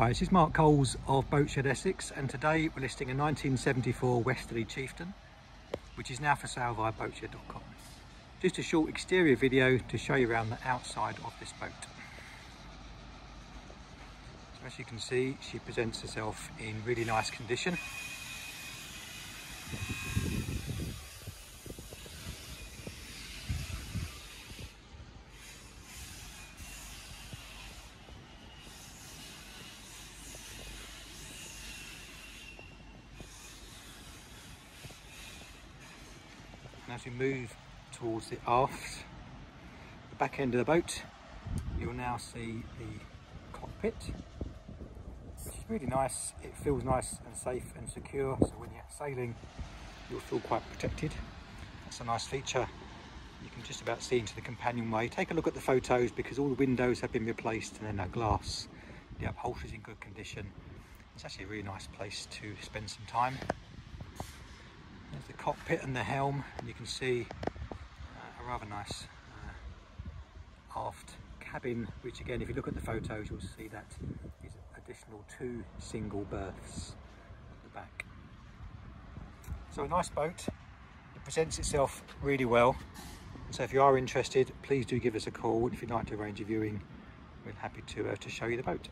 Hi, this is Mark Coles of Boatshed Essex and today we're listing a 1974 Westerly Chieftain which is now for sale via boatshed.com. Just a short exterior video to show you around the outside of this boat. So as you can see she presents herself in really nice condition. And as we move towards the aft, the back end of the boat, you'll now see the cockpit, is really nice. It feels nice and safe and secure, so when you're sailing, you'll feel quite protected. That's a nice feature. You can just about see into the companionway. Take a look at the photos because all the windows have been replaced and then that glass, the upholstery is in good condition. It's actually a really nice place to spend some time. Cockpit and the helm, and you can see uh, a rather nice uh, aft cabin, which again, if you look at the photos, you'll see that is additional two single berths at the back. So a nice boat, it presents itself really well. So if you are interested, please do give us a call. If you'd like to arrange a viewing, we're happy to, uh, to show you the boat.